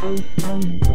Thank you.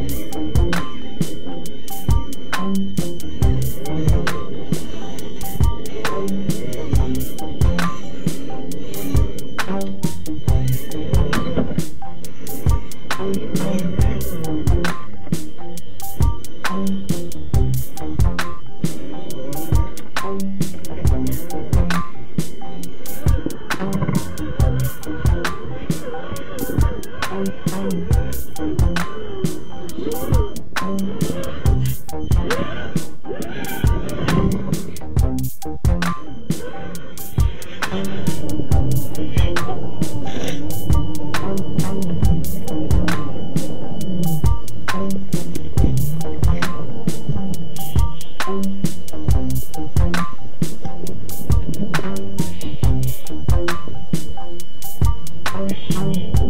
I'm sorry.